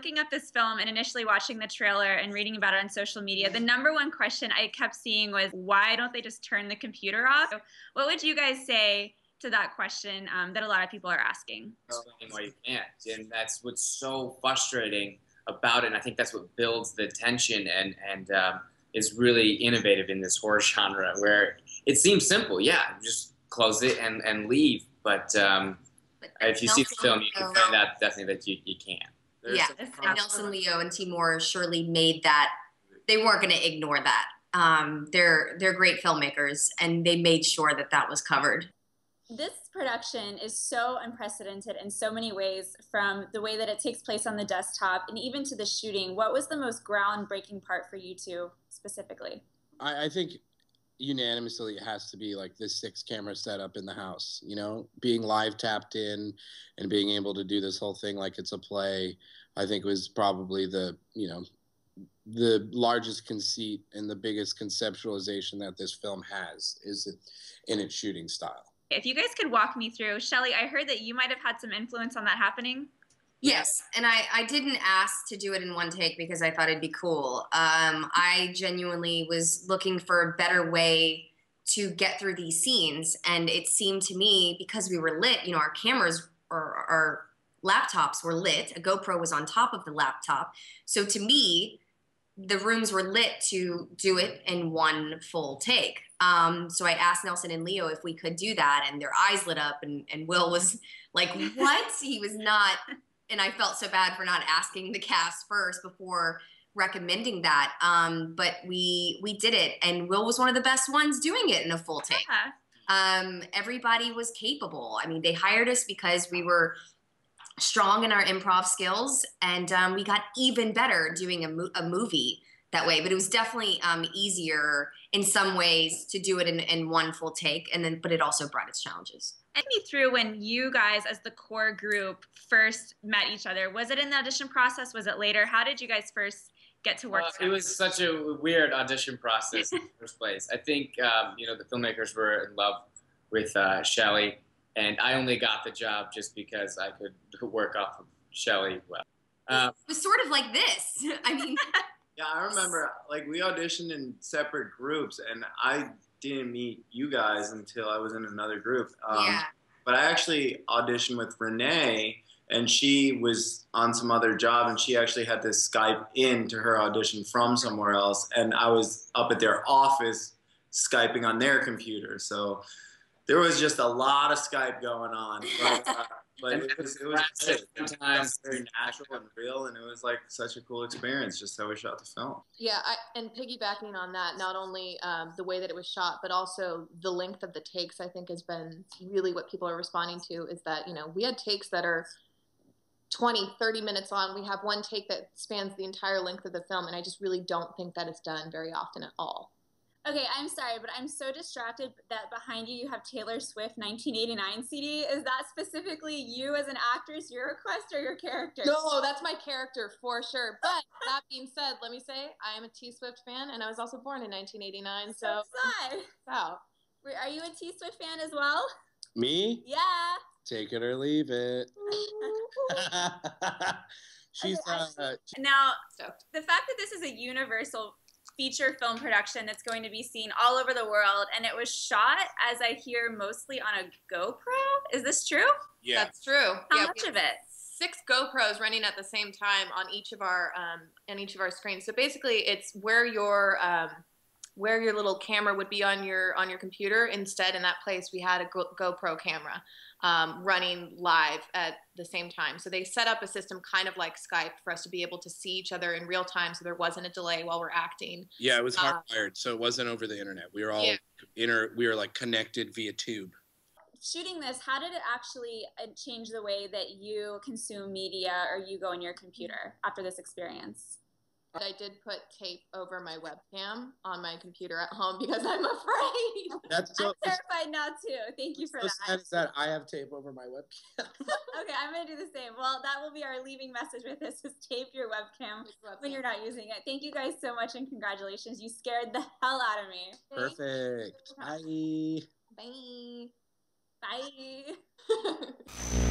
looking up this film and initially watching the trailer and reading about it on social media, the number one question I kept seeing was why don't they just turn the computer off? What would you guys say to that question um, that a lot of people are asking? Explaining why you can't, and that's what's so frustrating about it. And I think that's what builds the tension and and um, is really innovative in this horror genre, where it seems simple. Yeah, just close it and and leave. But um, if you see the film, you can find out definitely that you, you can. There's yeah, and Nelson Leo and Timur surely made that. They weren't going to ignore that. Um, they're they're great filmmakers, and they made sure that that was covered. This production is so unprecedented in so many ways, from the way that it takes place on the desktop and even to the shooting. What was the most groundbreaking part for you two specifically? I, I think unanimously it has to be like this six camera setup in the house you know? Being live tapped in and being able to do this whole thing like it's a play i think was probably the you know the largest conceit and the biggest conceptualization that this film has is in its shooting style. If you guys could walk me through Shelley i heard that you might have had some influence on that happening Yes, and I, I didn't ask to do it in one take because I thought it'd be cool. Um, I genuinely was looking for a better way to get through these scenes, and it seemed to me because we were lit, you know, our cameras or our laptops were lit. A GoPro was on top of the laptop, so to me, the rooms were lit to do it in one full take. Um, so I asked Nelson and Leo if we could do that, and their eyes lit up, and, and Will was like, "What?" he was not and I felt so bad for not asking the cast first before recommending that. Um, but we we did it, and Will was one of the best ones doing it in a full take. Yeah. Um, everybody was capable. I mean, they hired us because we were strong in our improv skills, and um, we got even better doing a, mo- a movie that way. But it was definitely um, easier in some ways to do it in, in one full take, and then but it also brought its challenges. Take me through when you guys, as the core group, first met each other. Was it in the audition process? Was it later? How did you guys first get to work? it was such a weird audition process in the first place. I think um, you know the filmmakers were in love with uh, Shelley, and I only got the job just because I could work off of Shelley well. Uh, it was sort of like this. I mean. Yeah, I remember like we auditioned in separate groups, and I didn't meet you guys until I was in another group. Um, yeah. But I actually auditioned with Renee, and she was on some other job, and she actually had to Skype in to her audition from somewhere else, and I was up at their office skyping on their computer. So there was just a lot of Skype going on. But, uh, but it was it was sometimes very natural and real, and it was like such a cool experience just how we shot the film. Yeah, I, and piggybacking on that, not only um, the way that it was shot, but also the length of the takes. I think has been really what people are responding to is that you know we had takes that are 20 30 minutes long we have one take that spans the entire length of the film and i just really don't think that is done very often at all Okay, I'm sorry, but I'm so distracted that behind you you have Taylor Swift 1989 CD. Is that specifically you as an actress, your request, or your character? No, that's my character for sure. But that being said, let me say I am a T Swift fan, and I was also born in 1989. So, so, so. are you a T Swift fan as well? Me? Yeah. Take it or leave it. She's okay, uh, now the fact that this is a universal feature film production that's going to be seen all over the world, and it was shot, as I hear, mostly on a GoPro. Is this true? Yeah, that's true. How yeah, much of it? Six GoPros running at the same time on each of our um, on each of our screens. So basically, it's where your um, where your little camera would be on your on your computer. Instead, in that place, we had a GoPro camera um, running live at the same time. So they set up a system kind of like Skype for us to be able to see each other in real time, so there wasn't a delay while we're acting. Yeah, it was uh, hardwired, uh, so it wasn't over the internet. We were all yeah. inter, we were like connected via tube. Shooting this, how did it actually uh, change the way that you consume media or you go on your computer after this experience? I did put tape over my webcam on my computer at home because I'm afraid. That's so, I'm terrified now too. Thank you for so that. Sad is that I have tape over my webcam. okay, I'm gonna do the same. Well, that will be our leaving message with this: is tape your webcam, webcam, when you're not using it. Thank you guys so much and congratulations. You scared the hell out of me. Perfect. Bye. Bye. Bye.